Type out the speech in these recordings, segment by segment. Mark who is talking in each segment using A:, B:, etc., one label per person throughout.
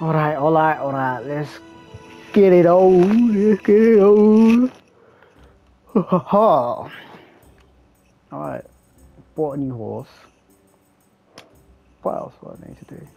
A: Alright, alright, alright. Let's get it on. Let's get it on. Ha ha ha. Alright. Bought a new horse. What else do I need to do?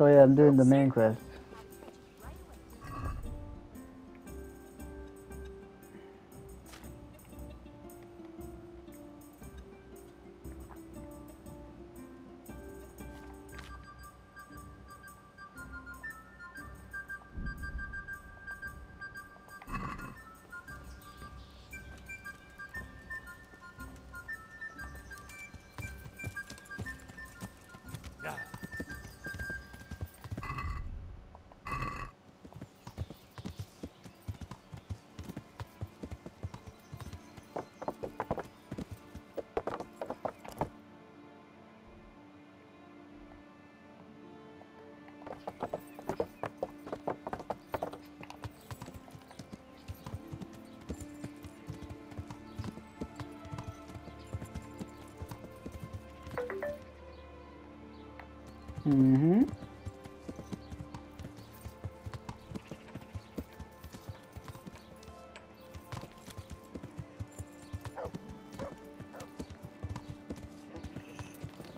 A: So yeah, I'm doing the main quest.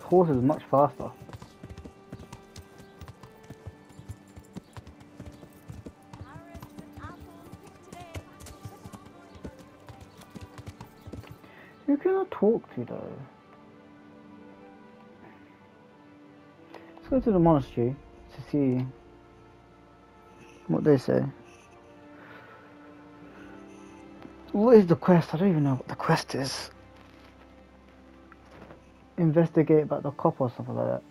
A: Horse is much faster. Who can I talk to though? Let's go to the monastery to see what they say. What is the quest? I don't even know what the quest is. Investigate about the copper or something like that.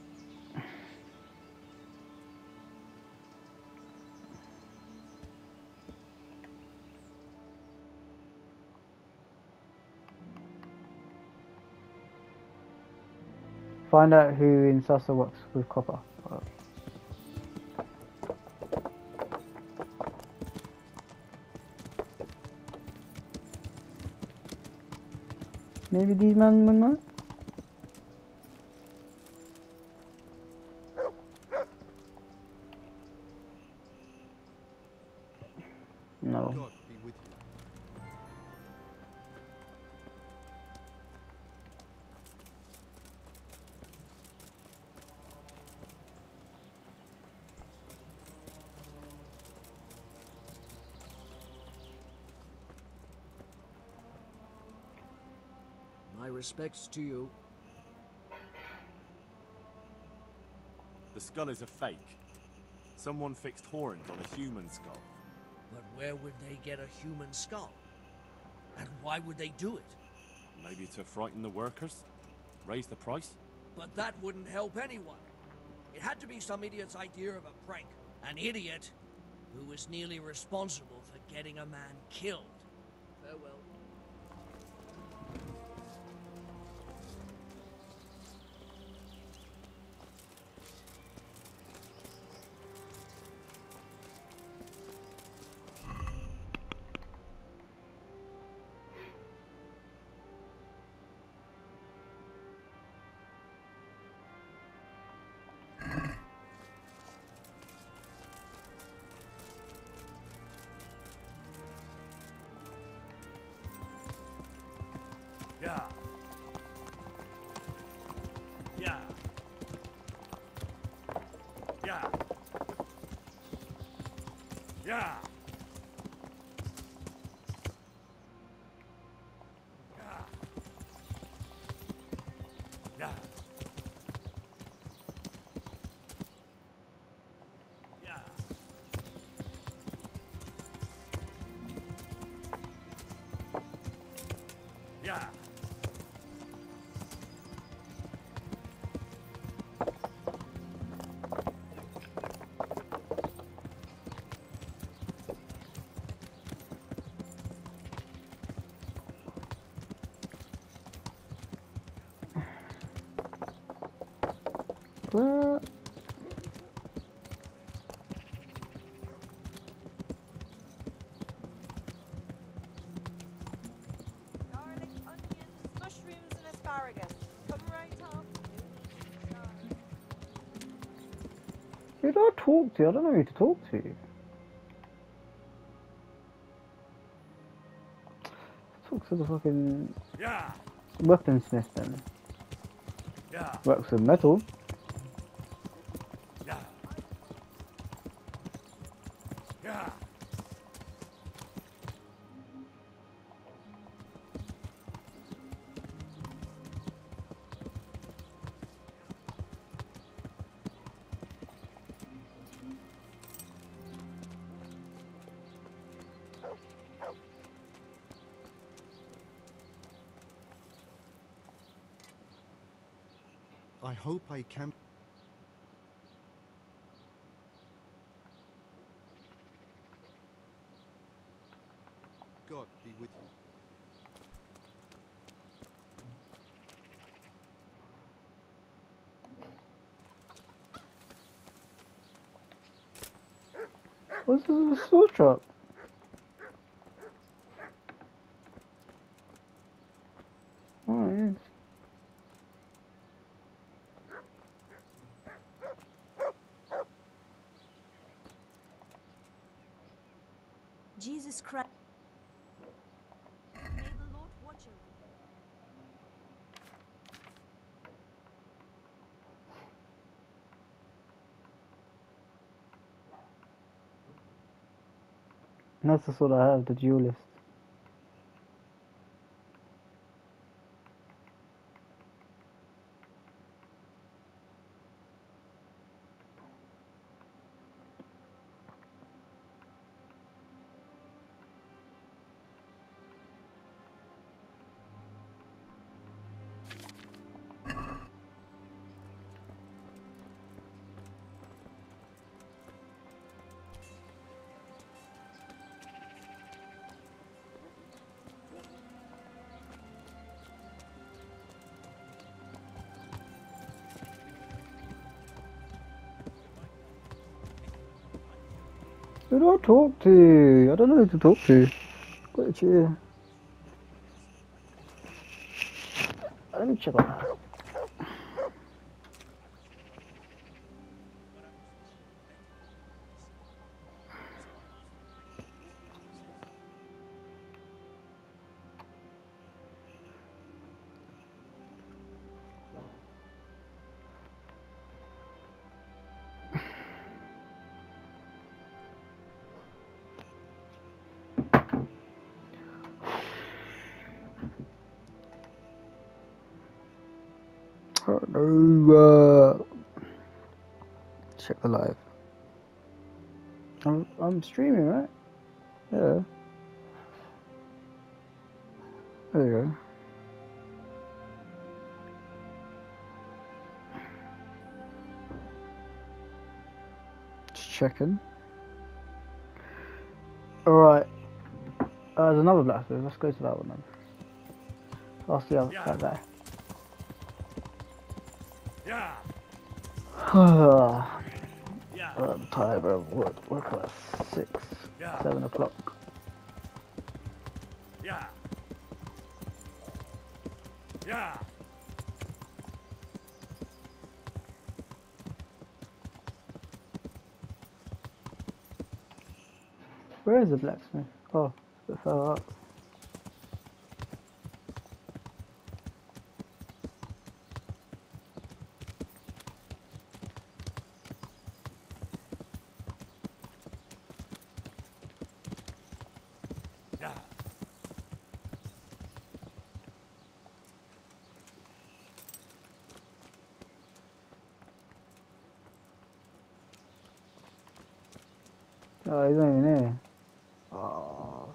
A: Find out who in Sasau works with copper. Maybe these men would know?
B: Respects to you.
C: The skull is a fake. Someone fixed horns on a human skull.
B: But where would they get a human skull? And why would they do it?
C: Maybe to frighten the workers? Raise the price?
B: But that wouldn't help anyone. It had to be some idiot's idea of a prank. An idiot who was nearly responsible for getting a man killed.
D: Off.
A: Who do I talk to? I don't know who to talk to. Talk to the fucking
C: Yeah.
A: weaponsmith then.
C: Yeah.
A: Works with metal.
E: I can. God be with you.
A: What's this sword shop? Oh, yes.
F: Jesus Christ. May the Lord watch over you.
A: That's the sword I Who do I talk to? I don't know who to talk to. Got a chair. Let me check on that. I'm, streaming, right? Yeah. There you go. Just checking. Alright. Uh, there's another blacksmith. Let's go to that one then. I'll see how
C: Yeah.
A: that guy.
C: Yeah. Yeah.
A: I'm tired, bro. Work, work at six,
C: Yeah.
A: seven o'clock.
C: Yeah. Yeah.
A: Where is the blacksmith? Oh, it's a bit further up.
C: Yeah.
A: Oh, he's not even here. Oh.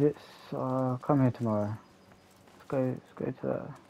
A: Cause it's, uh, come here tomorrow. Let's go, let's go to that.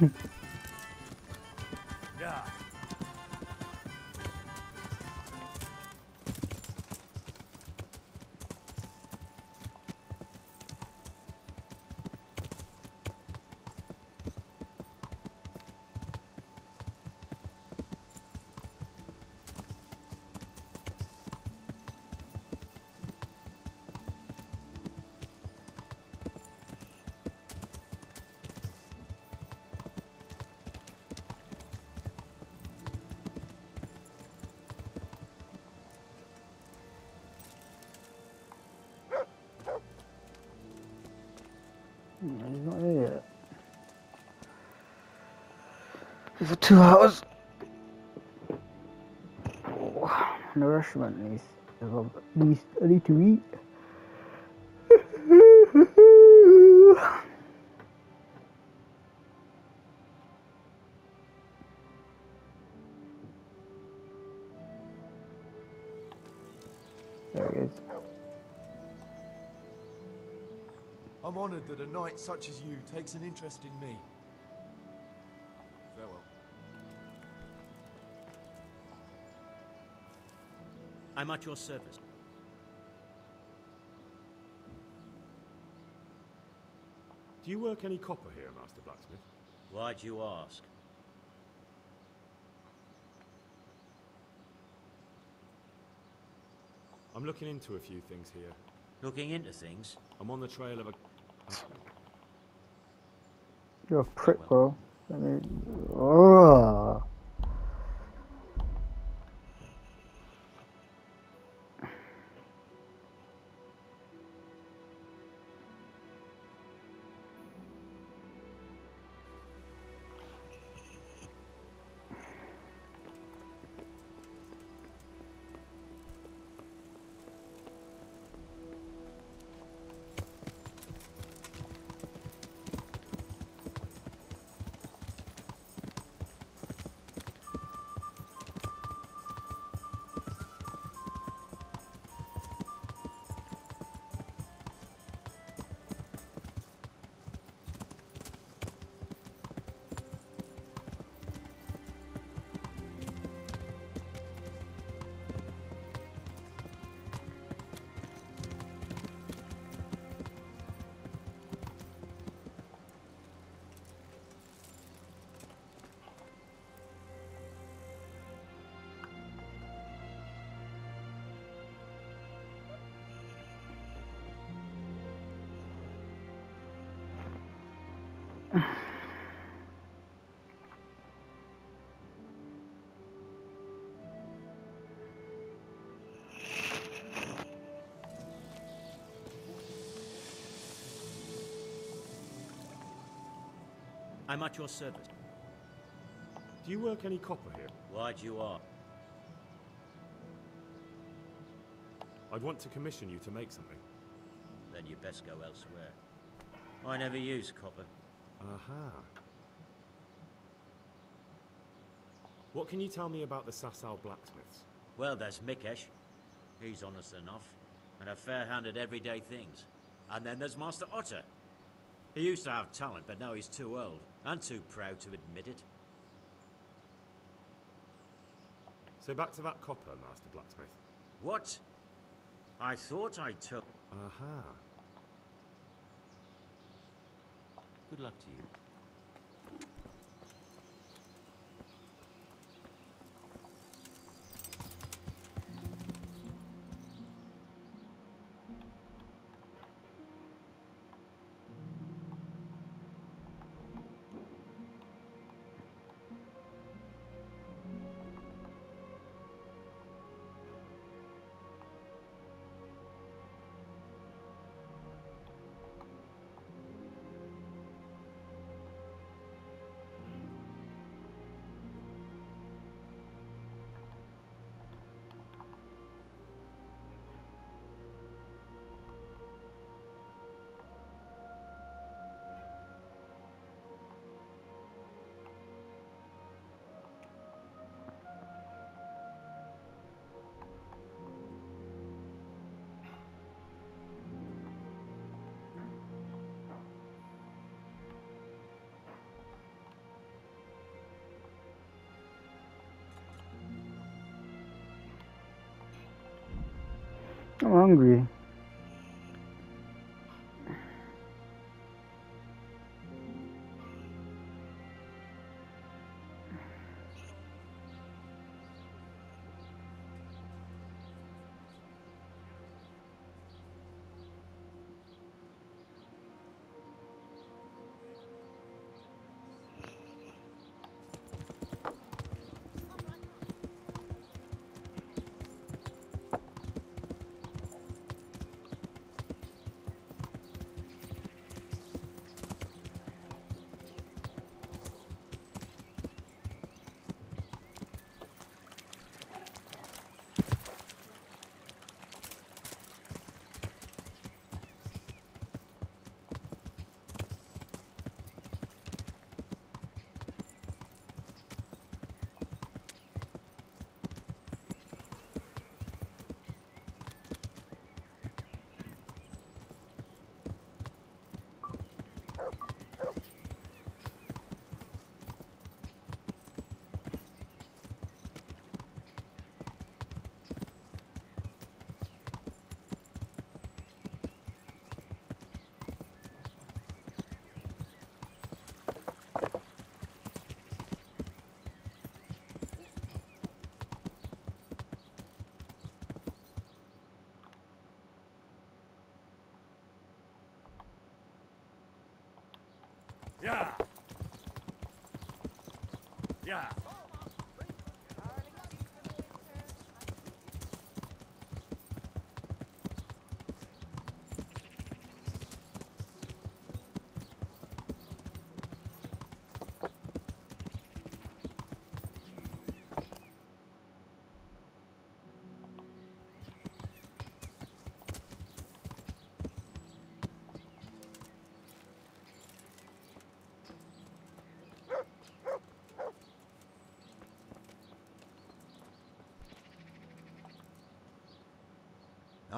C: Yeah.
A: Hmm, He's not here yet. For two hours. Oh, nourishment. Needs. I need to eat.
E: That a knight such as you takes an interest in me. Farewell.
G: I'm at your service.
C: Do you work any copper here, Master Blacksmith?
G: Why'd you ask?
C: I'm looking into a few things here.
G: Looking into things?
C: I'm on the trail of a.
A: You're a prick, bro. I mean, ugh. Oh.
G: I'm at your service.
C: Do you work any copper here?
G: Why'd you ask?
C: I'd want to commission you to make something.
G: Then you best go elsewhere. I never use copper.
C: Aha. What can you tell me about the Sasau blacksmiths?
G: Well, there's Mikesh. He's honest enough, and a fair hand at everyday things. And then there's Master Otto. He used to have talent, but now he's too old, and too proud to admit it.
C: So back to that copper, Master Blacksmith.
G: What? I thought I took...
C: Aha.
G: Good luck to you.
A: I'm hungry.
C: Yeah. Yeah.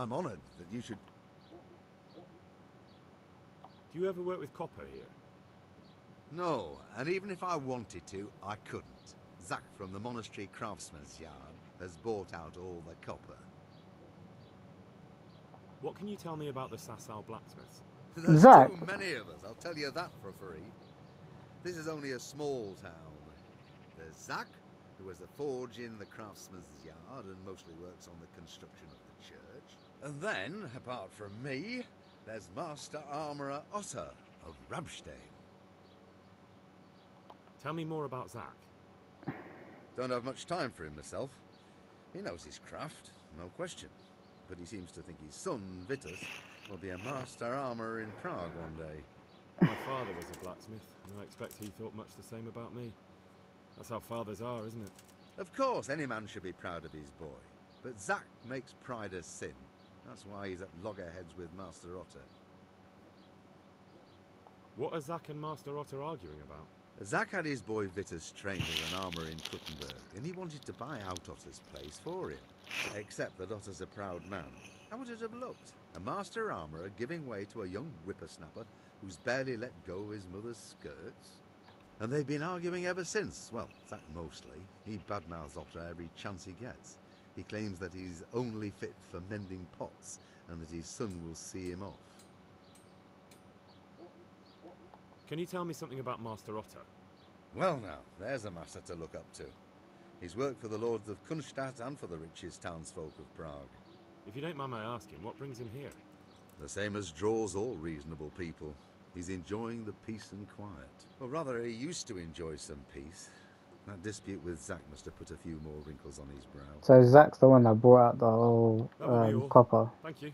E: I'm honoured that you should.
C: Do you ever work with copper here?
H: No, and even if I wanted to, I couldn't. Zach from the Monastery Craftsman's Yard has bought out all the copper.
C: What can you tell me about the Sasau blacksmiths?
H: There's
A: Zach.
H: too many of us, I'll tell you that for free. This is only a small town. There's Zach, who has a forge in the craftsman's yard and mostly works on the construction of the church. And then, apart from me, there's Master Armourer Otto of Rabstein.
C: Tell me more about Zach.
H: Don't have much time for him myself. He knows his craft, no question. But he seems to think his son, Vitus, will be a master armourer in Prague one day.
C: My father was a blacksmith, and I expect he thought much the same about me. That's how fathers are, isn't it?
H: Of course, any man should be proud of his boy. But Zach makes pride a sin. That's why he's at loggerheads with Master Otto.
C: What are Zach and Master Otto arguing about?
H: Zach had his boy Vitus trained as an armourer in Kuttenberg, and he wanted to buy out Otto's place for him. Except that Otto's a proud man. How would it have looked? A master armourer giving way to a young whippersnapper who's barely let go of his mother's skirts? And they've been arguing ever since. Well, Zach mostly. He badmouths Otto every chance he gets. He claims that he's only fit for mending pots, and that his son will see him off.
C: Can you tell me something about Master Otto?
H: Well now, there's a master to look up to. He's worked for the lords of Kunstadt and for the richest townsfolk of Prague.
C: If you don't mind my asking, what brings him here?
H: The same as draws all reasonable people. He's enjoying the peace and quiet. Or rather, he used to enjoy some peace. That dispute with Zach must have put a few more wrinkles on his brow.
A: So Zach's the one that brought out the whole
C: That will be
A: um, copper.
C: Thank you.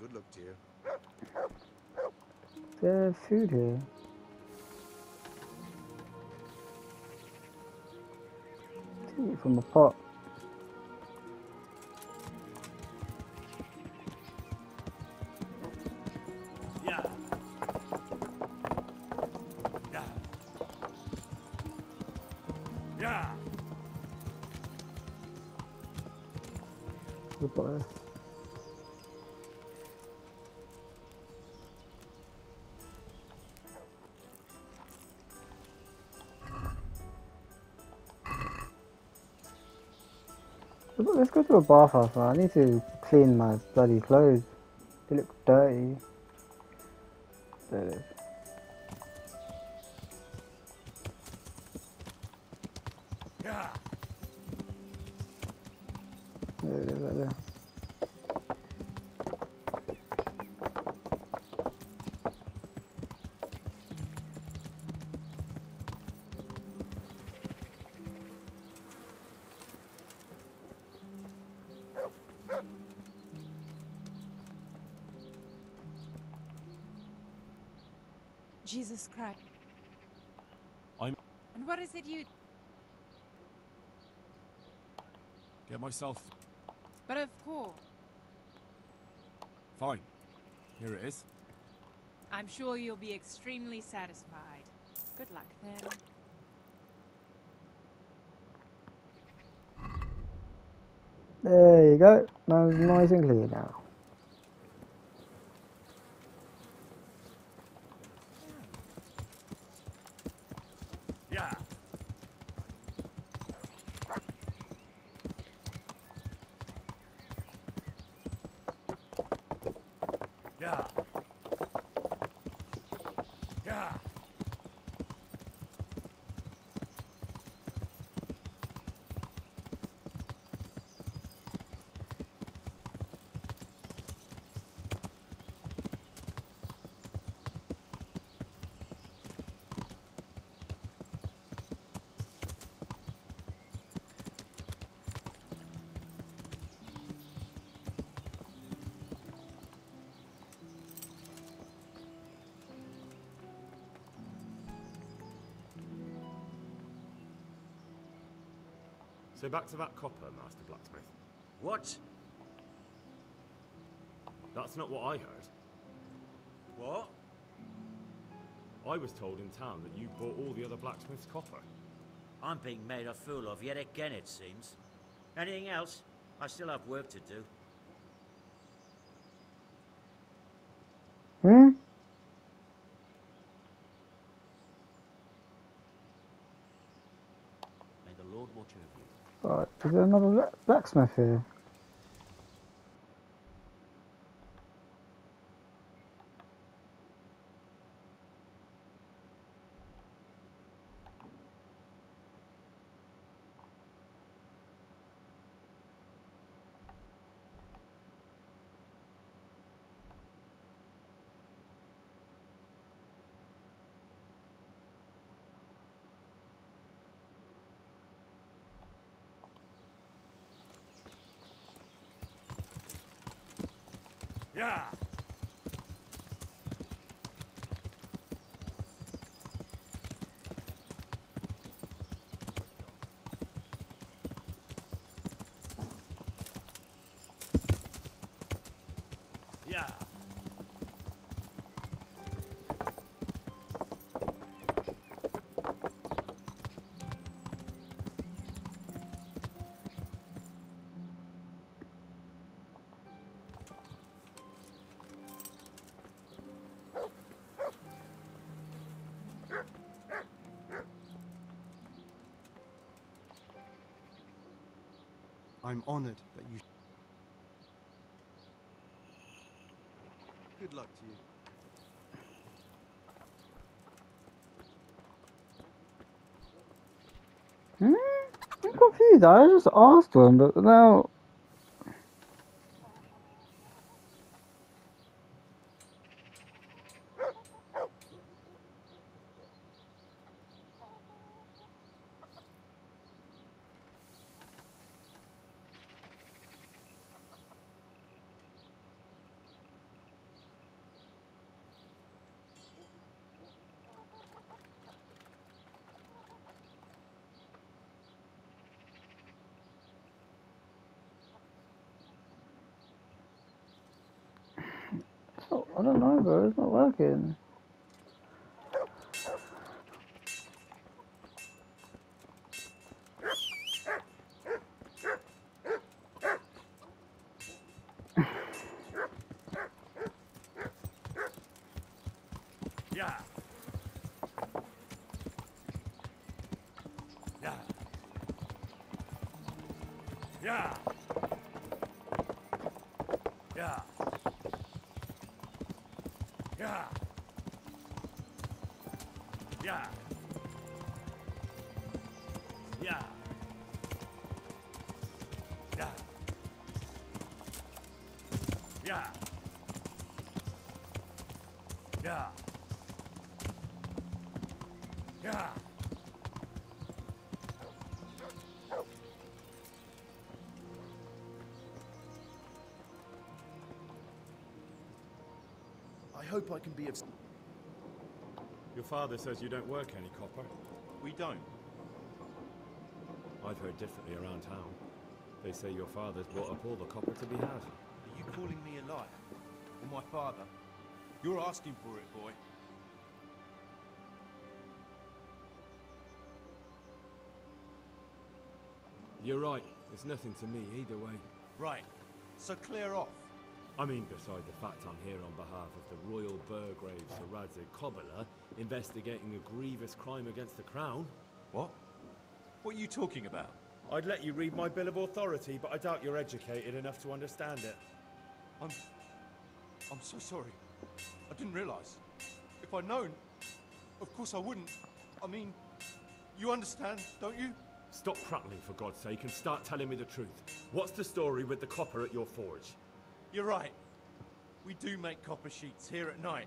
H: Good luck to you.
A: There's food here. Eat from the pot. Let's go to a bathhouse, man. I need to clean my bloody clothes. They look dirty. There it is.
D: Jesus
E: I'm-
D: And what is it you.
E: Get myself
D: But of course.
E: fine. Here it is.
D: I'm sure you'll be extremely satisfied. Good luck then.
A: There you go. Now it's nice and clear now.
E: Yeah. Yeah. Yeah.
C: So back to that copper, Master Blacksmith.
G: What?
C: That's not what I heard.
G: What?
C: I was told in town that you bought all the other blacksmith's copper.
G: I'm being made a fool of yet again, it seems. Anything else? I still have work to do.
A: Hmm?
G: May the Lord watch over you.
A: Right, is there another blacksmith here?
E: Yeah. I'm honored that you. Good luck to you.
A: Hmm? I'm confused. I just asked him, but now. I don't know, bro. It's not working.
E: Hope I can be of...
C: Your father says you don't work any copper.
E: We don't.
C: I've heard differently around town. They say your father's bought up all the copper to be had.
E: Are you calling me a liar? Or my father? You're asking for it, boy.
C: You're right. It's nothing to me either way.
E: Right. So clear off.
C: I mean, beside the fact I'm here on behalf of the Royal Burgrave Sir Radzig Kobyla, investigating a grievous crime against the Crown.
E: What? What are you talking about?
C: I'd let you read my Bill of Authority, but I doubt you're educated enough to understand it.
E: I'm... I'm so sorry. I didn't realize. If I'd known, of course I wouldn't. I mean, you understand, don't you?
C: Stop prattling, for God's sake, and start telling me the truth. What's the story with the copper at your forge?
E: You're right. We do make copper sheets here at night.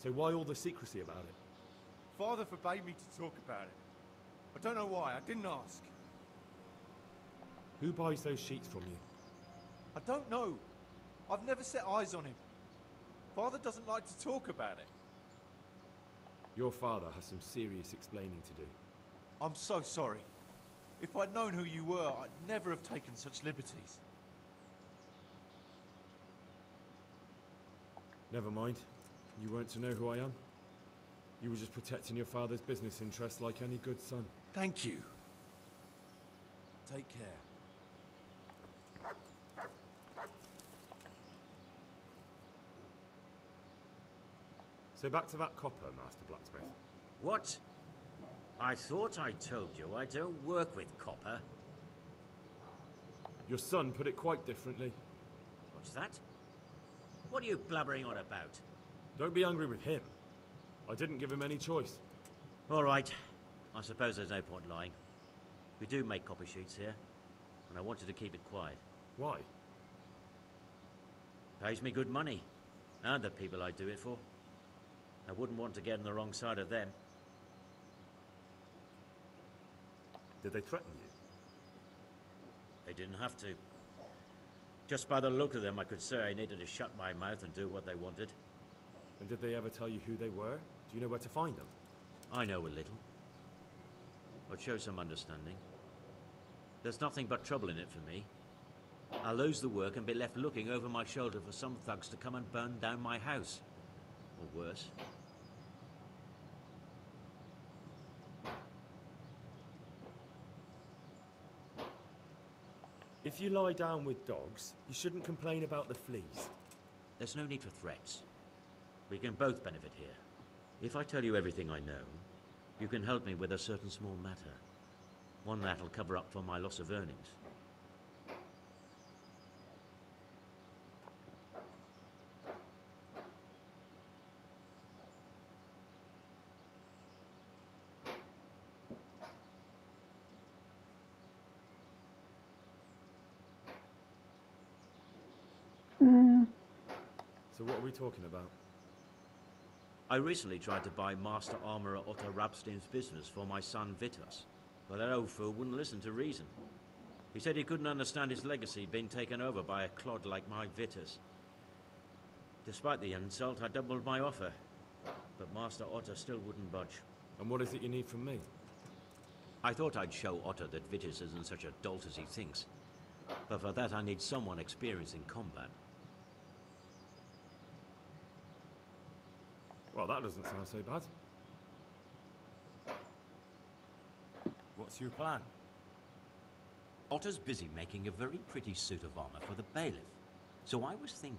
C: So why all the secrecy about it?
E: Father forbade me to talk about it. I don't know why, I didn't ask.
C: Who buys those sheets from you?
E: I don't know. I've never set eyes on him. Father doesn't like to talk about it.
C: Your father has some serious explaining to do.
E: I'm so sorry. If I'd known who you were, I'd never have taken such liberties.
C: Never mind. You weren't to know who I am. You were just protecting your father's business interests like any good son.
E: Thank you. Take care.
C: So back to that copper, Master Blacksmith.
G: What? I thought I told you I don't work with copper.
C: Your son put it quite differently.
G: What's that? What are you blabbering on about?
C: Don't be angry with him. I didn't give him any choice.
G: All right. I suppose there's no point lying. We do make copy sheets here, and I wanted to keep it quiet.
C: Why?
G: Pays me good money, and the people I do it for. I wouldn't want to get on the wrong side of them.
C: Did they threaten you?
G: They didn't have to. Just by the look of them, I could say I needed to shut my mouth and do what they wanted.
C: And did they ever tell you who they were? Do you know where to find them?
G: I know a little. But show some understanding. There's nothing but trouble in it for me. I'll lose the work and be left looking over my shoulder for some thugs to come and burn down my house. Or worse.
C: If you lie down with dogs, you shouldn't complain about the fleas.
G: There's no need for threats. We can both benefit here. If I tell you everything I know, you can help me with a certain small matter. One that'll cover up for my loss of earnings.
C: We talking about?
G: I recently tried to buy Master Armourer Otto Rabstein's business for my son Vitus, but that old fool wouldn't listen to reason. He said he couldn't understand his legacy being taken over by a clod like my Vitus. Despite the insult, I doubled my offer, but Master Otto still wouldn't budge.
C: And what is it you need from me?
G: I thought I'd show Otto that Vitus isn't such a dolt as he thinks, but for that I need someone experienced in combat.
C: Well, that doesn't sound so bad. What's your plan?
G: Otto's busy making a very pretty suit of armor for the bailiff. So I was thinking,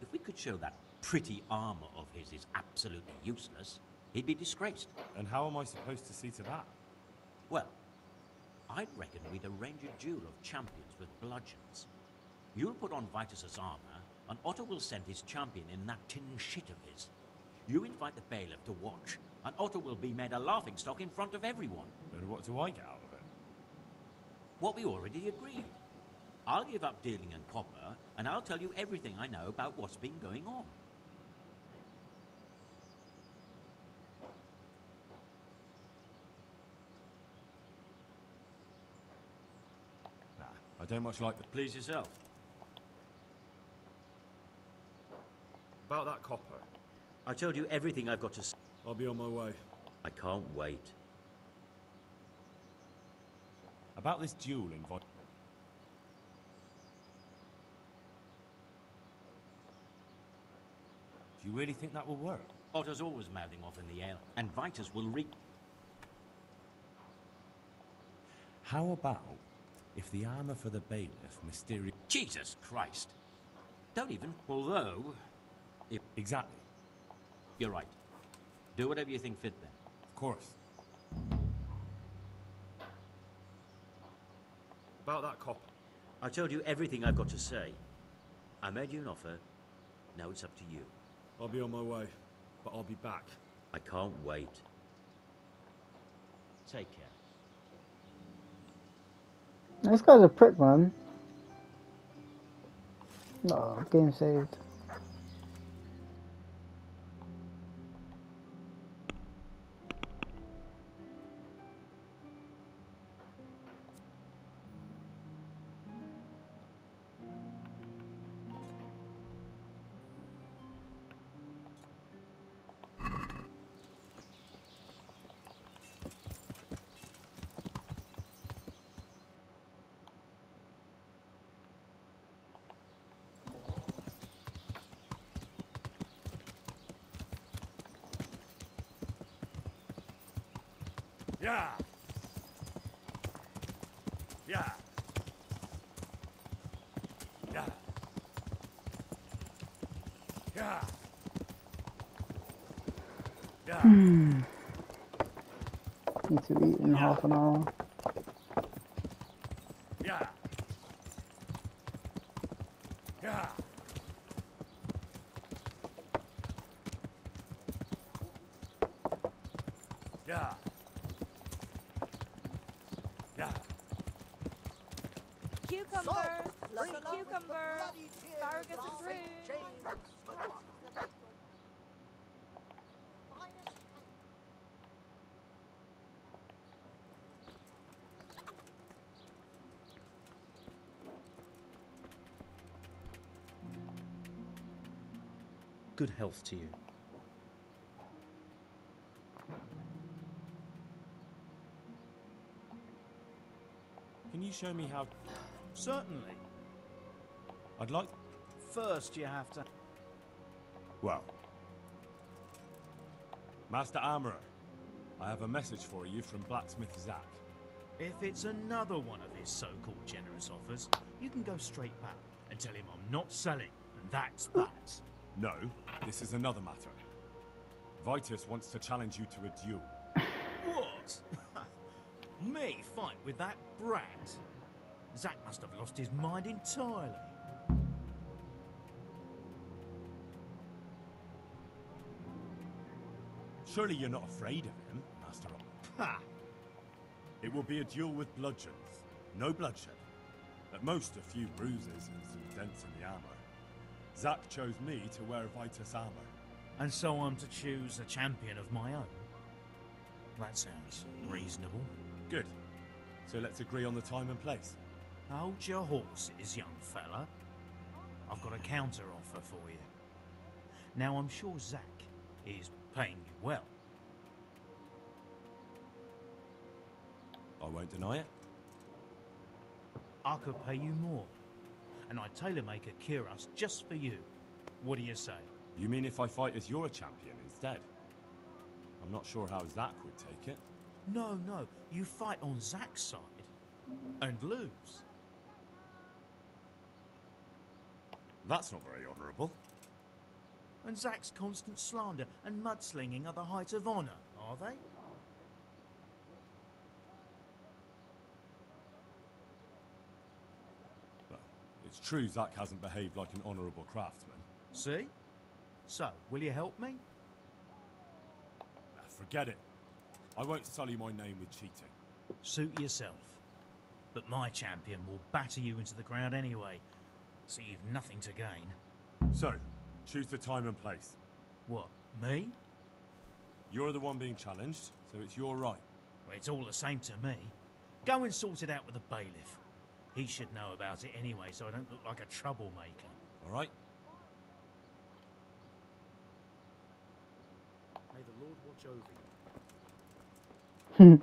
G: if we could show that pretty armor of his is absolutely useless, he'd be disgraced.
C: And how am I supposed to see to that?
G: Well, I'd reckon we'd arrange a duel of champions with bludgeons. You'll put on Vitus's armor, and Otto will send his champion in that tin shit of his. You invite the bailiff to watch, and Otto will be made a laughingstock in front of everyone.
C: And what do I get out of it?
G: What we already agreed. I'll give up dealing in copper, and I'll tell you everything I know about what's been going on.
C: Nah, I don't much like the...
G: Please yourself.
C: About that copper.
G: I told you everything I've got to say.
C: I'll be on my way.
G: I can't wait.
C: About this duel in Vi- Do you really think that will work?
G: Otto's always mouthing off in the air, and Vitus will re...
C: How about if the armor for the bailiff mysteriously...
G: Jesus Christ! Don't even... Although... If
C: Exactly.
G: You're right. Do whatever you think fit then.
C: Of course. About that copper.
G: I told you everything I've got to say. I made you an offer. Now it's up to you.
C: I'll be on my way, but I'll be back.
G: I can't wait. Take care.
A: This guy's a prick, man. No, game saved. Half an hour.
C: Yeah. Yeah. Yeah. Yeah.
D: Cucumber! Lovely cucumber! Asparagus and prunes!
I: Good health to you.
C: Can you show me how?
I: Certainly.
C: I'd like.
I: First, you have to.
C: Well. Master Armorer, I have a message for you from Blacksmith Zach.
I: If it's another one of his so-called generous offers, you can go straight back and tell him I'm not selling, and that's that.
C: No, this is another matter. Vitus wants to challenge you to a duel.
I: What? Me fight with that brat? Zach must have lost his mind entirely.
C: Surely you're not afraid of him, Master.
I: Ha!
C: It will be a duel with bludgeons. No bloodshed. At most, a few bruises and some dents in the armor. Zach chose me to wear Vitus armor.
I: And so I'm to choose a champion of my own? That sounds reasonable.
C: Good. So let's agree on the time and place.
I: Hold your horses, young fella. I've got a counter offer for you. Now, I'm sure Zach is paying you well.
C: I won't deny it.
I: I could pay you more. And I'd tailor make a cuirass just for you. What do you say?
C: You mean if I fight as your champion instead? I'm not sure how Zach would take it.
I: No, no, you fight on Zach's side and lose.
C: That's not very honourable.
I: And Zach's constant slander and mudslinging are the height of honour, are they?
C: It's true Zach hasn't behaved like an honourable craftsman.
I: See? So, will you help me?
C: Ah, Forget it. I won't sully my name with cheating.
I: Suit yourself. But my champion will batter you into the ground anyway, so you've nothing to gain.
C: So, choose the time and place.
I: What, me?
C: You're the one being challenged, so it's your right.
I: Well, it's all the same to me. Go and sort it out with the bailiff. He should know about it anyway, so I don't look like a troublemaker.
C: All right?
B: May the Lord watch over you.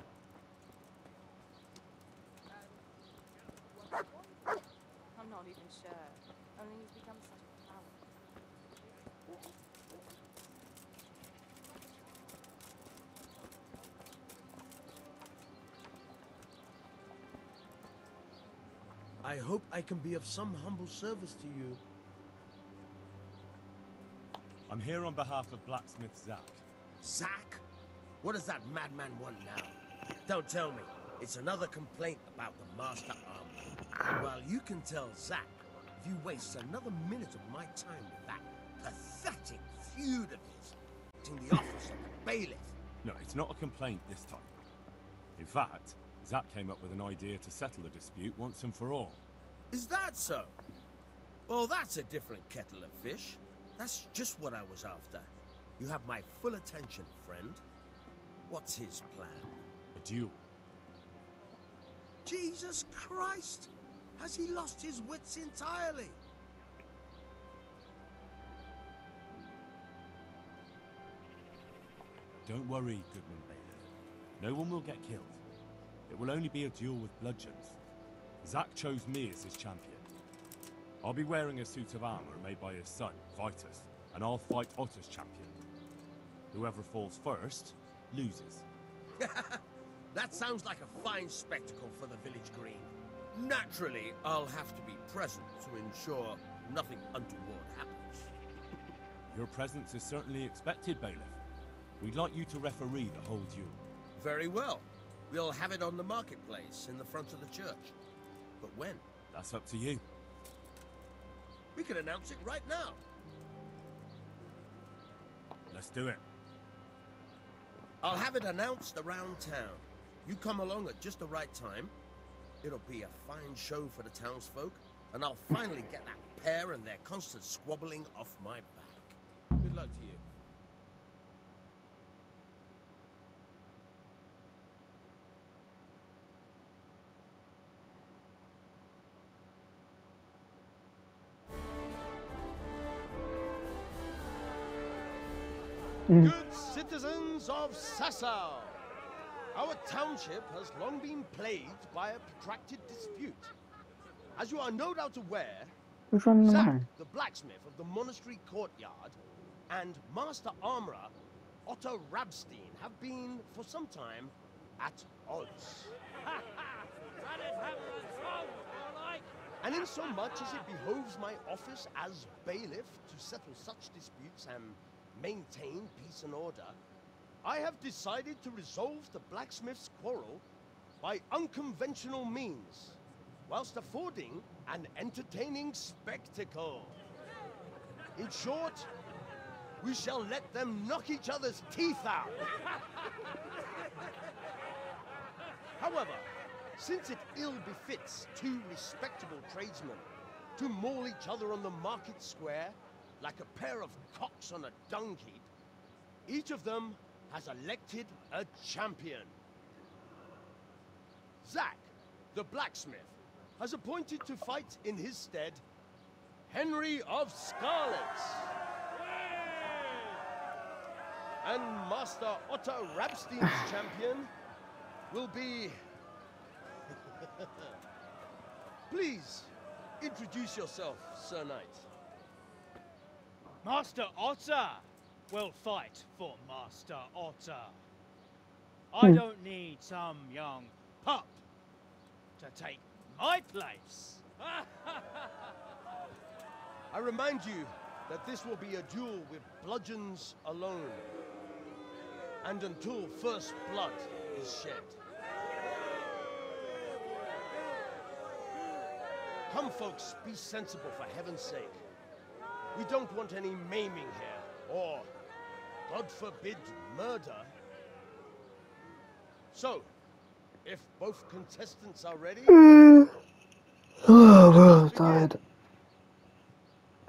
D: I'm not even sure. Only he's become such a coward.
B: I hope I can be of some humble service to you.
C: I'm here on behalf of blacksmith Zach.
B: Zach? What does that madman want now? Don't tell me. It's another complaint about the Master Armor. And while you can tell Zach, if you waste another minute of my time with that pathetic feud of his, in the office of the bailiff,
C: No, it's not a complaint this time. In fact, Zach came up with an idea to settle the dispute once and for all.
B: Is that so? Well, that's a different kettle of fish. That's just what I was after. You have my full attention, friend. What's his plan?
C: A duel.
B: Jesus Christ! Has he lost his wits entirely?
C: Don't worry, Goodman Bailiff. No one will get killed. It will only be a duel with bludgeons. Zach chose me as his champion. I'll be wearing a suit of armor made by his son, Vitus, and I'll fight Otto's champion. Whoever falls first, loses.
B: That sounds like a fine spectacle for the village green. Naturally, I'll have to be present to ensure nothing untoward happens.
C: Your presence is certainly expected, Bailiff. We'd like you to referee the whole duel.
B: Very well. We'll have it on the marketplace in the front of the church. But when?
C: That's up to you.
B: We can announce it right now.
C: Let's do it.
B: I'll have it announced around town. You come along at just the right time. It'll be a fine show for the townsfolk, and I'll finally get that pair and their constant squabbling off my back. Good luck to you. Mm.
J: Good citizens of Sasau, our township has long been plagued by a protracted dispute. As you are no doubt aware,
A: Which one am I?
J: The blacksmith of the monastery courtyard, and Master Armorer Otto Rabstein have been, for some time, at odds. And in so much as it behoves my office as bailiff to settle such disputes and maintain peace and order, I have decided to resolve the blacksmith's quarrel by unconventional means, whilst affording an entertaining spectacle. In short, we shall let them knock each other's teeth out. However, since it ill befits two respectable tradesmen to maul each other on the market square like a pair of cocks on a dung heap, each of them has elected a champion. Zach, the blacksmith, has appointed to fight in his stead Henry of Skalitz. And Master Otto Rabstein's champion will be... Please, introduce yourself, Sir Knight.
K: Master Otto will fight for Master Otto. I
A: Hmm.
K: don't need some young pup to take my place.
J: I remind you that this will be a duel with bludgeons alone. And until first blood is shed. Come, folks, be sensible for heaven's sake. We don't want any maiming here, or, God forbid, murder. So, if both contestants are ready, mm.
A: oh, bro, I'm tired.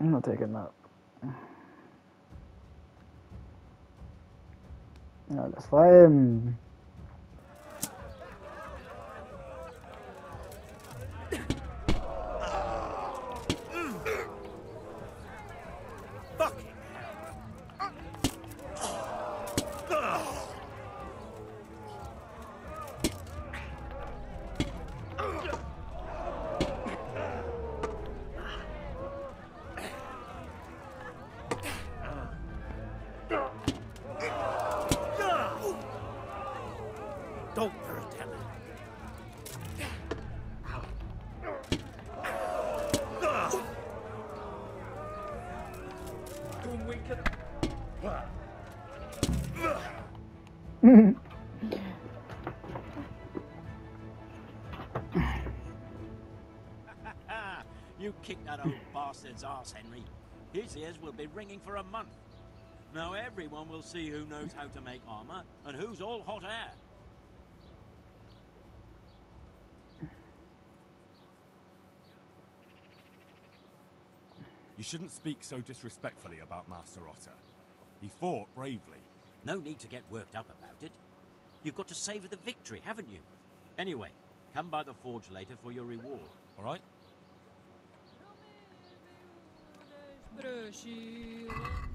A: I'm not taking that. No, let's fight
G: bastard's ass, Henry. His ears will be ringing for a month. Now everyone will see who knows how to make armor and who's all hot air.
C: You shouldn't speak so disrespectfully about Master Otto. He fought bravely.
G: No need to get worked up about it. You've got to savor the victory, haven't you? Anyway, come by the forge later for your reward, all right? shield.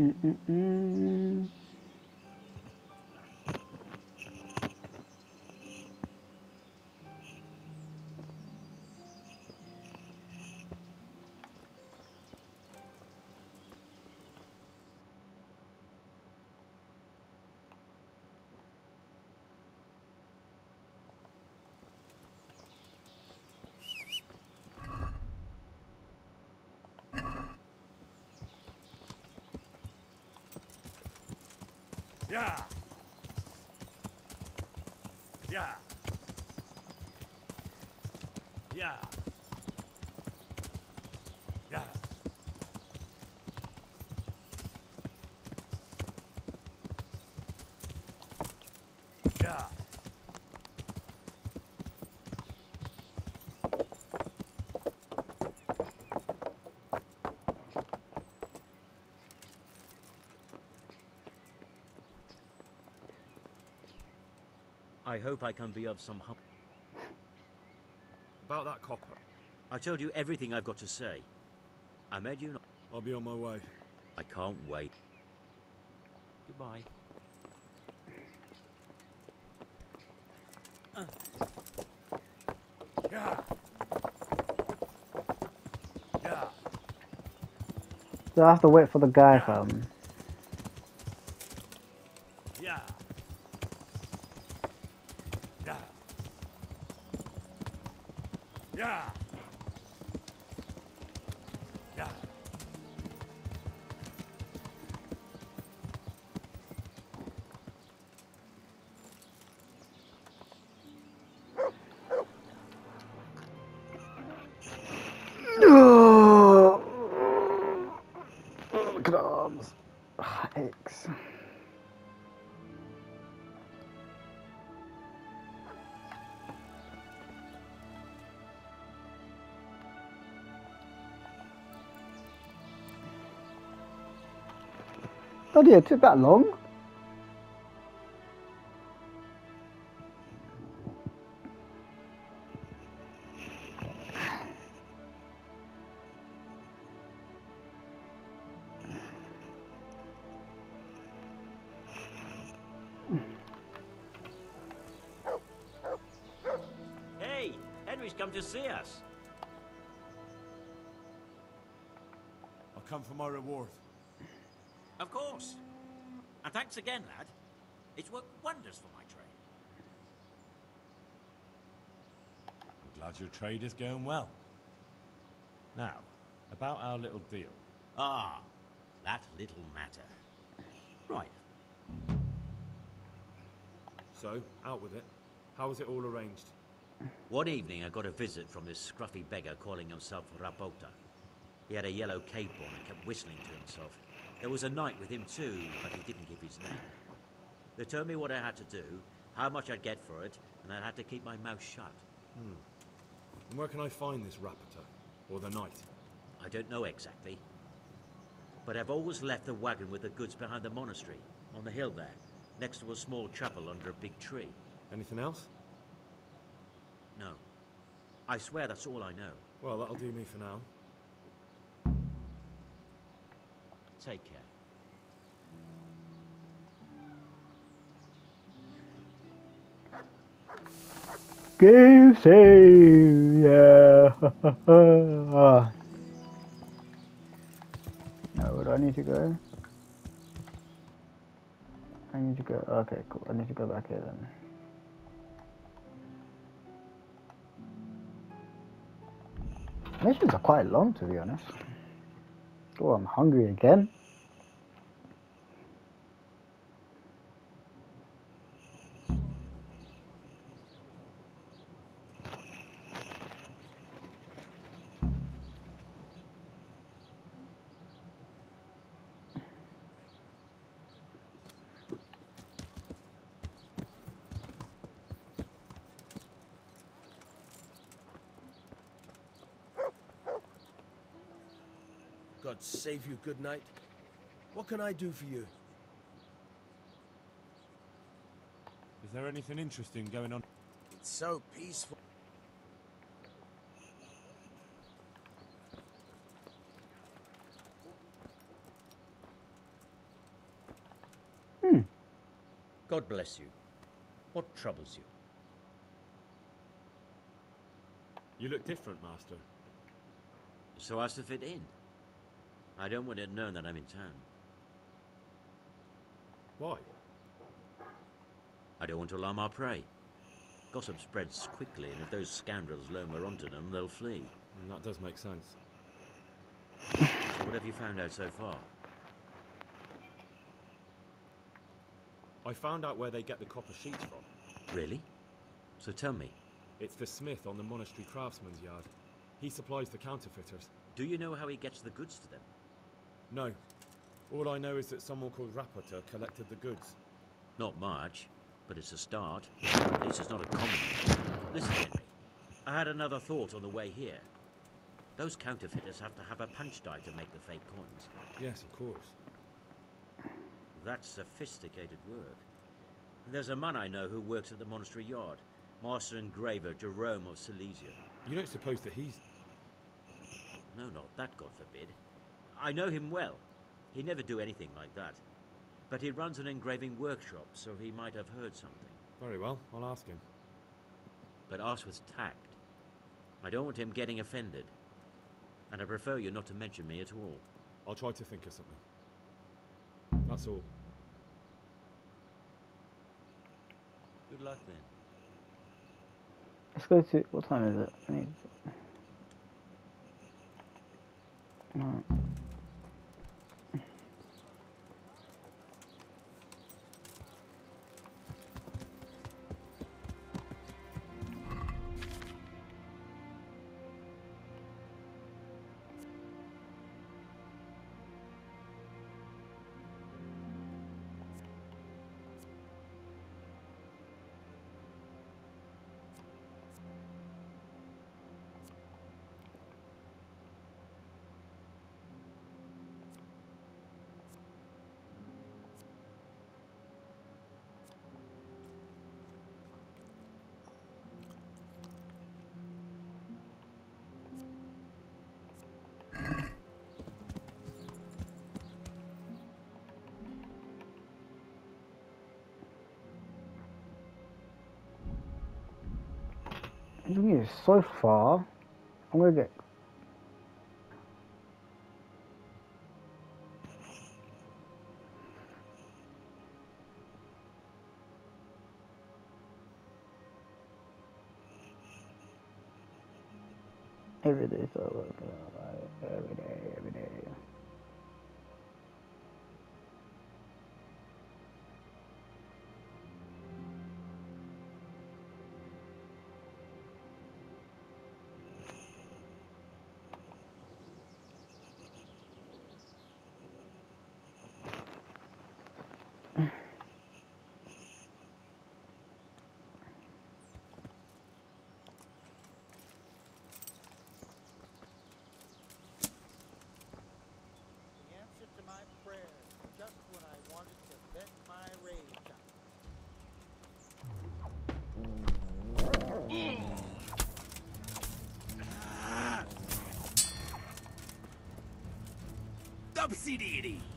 A: Mm-mm-mm.
C: Yeah. Yeah. Yeah. Yeah.
G: I hope I can be of some help.
C: About that copper.
G: I told you everything I've got to say. I made you.
C: I'll be on my way.
G: I can't wait. Goodbye.
C: Yeah. Yeah.
A: So I have to wait for the guy fam. Bloody it took that long?
G: Hey, Henry's come to see us.
C: I'll come for my reward.
G: Of course. And thanks again, lad. It's worked wonders for my trade.
C: I'm glad your trade is going well. Now, about our little deal.
G: Ah, that little matter. Right.
C: So, out with it. How was it all arranged?
G: One evening I got a visit from this scruffy beggar calling himself Rapota. He had a yellow cape on and kept whistling to himself. There was a knight with him too, but he didn't give his name. They told me what I had to do, how much I'd get for it, and I had to keep my mouth shut.
C: Hmm. And where can I find this Rapota? Or the knight?
G: I don't know exactly. But I've always left the wagon with the goods behind the monastery, on the hill there, next to a small chapel under a big tree.
C: Anything else?
G: No. I swear that's all I know.
C: Well, that'll do me for now.
G: Take care.
A: Game save, yeah. Ah. now where do I need to go? I need to go. Okay, cool. I need to go back here then. Missions are quite long, to be honest. Oh, I'm hungry again.
J: God save you, good night. What can I do for you?
C: Is there anything interesting going on?
J: It's so peaceful. Hmm.
G: God bless you. What troubles you?
C: You look different, Master.
G: So as to fit in. I don't want it known that I'm in town.
C: Why?
G: I don't want to alarm our prey. Gossip spreads quickly, and if those scoundrels loam onto them, they'll flee.
C: Mm, that does make sense.
G: So what have you found out so far?
C: I found out where they get the copper sheets from.
G: Really? So tell me,
C: It's the smith on the monastery craftsman's yard. He supplies the counterfeiters.
G: do you know how he gets the goods to them?
C: No. All I know is that someone called Rapota collected the goods.
G: Not much, but it's a start. This is not a common. Listen, Henry. I had another thought on the way here. Those counterfeiters have to have a punch die to make the fake coins.
C: Yes, of course.
G: That's sophisticated work. There's a man I know who works at the monastery yard, Master Engraver Jerome of Silesia.
C: You don't suppose that he's...
G: No, not that, God forbid. I know him well. He'd never do anything like that. But he runs an engraving workshop, so he might have heard something.
C: Very well, I'll ask him.
G: But ask with tact. I don't want him getting offended. And I prefer you not to mention me at all.
C: I'll try to think of something. That's all.
G: Good luck then.
A: Let's go to. What time is it? I need. Alright. So far. I'm gonna get. Every day, so every day, every day.
I: Dubsy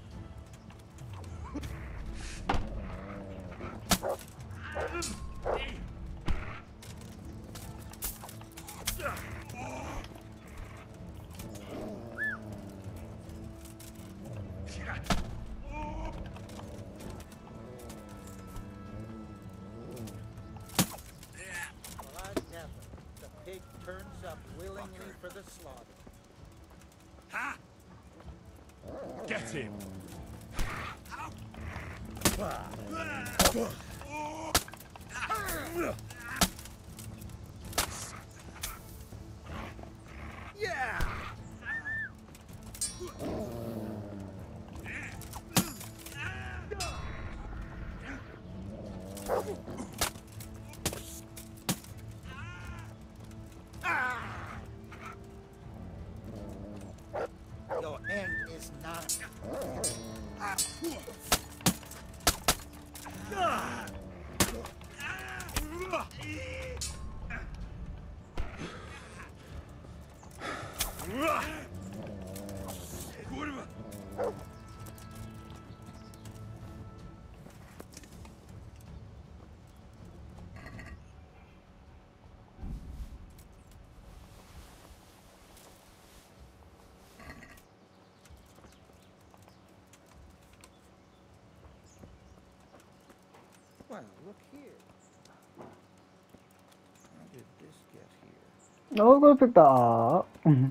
C: Get
L: Yeah! Well, look here. How did this get here?
A: Gonna pick that up. Mm-hmm.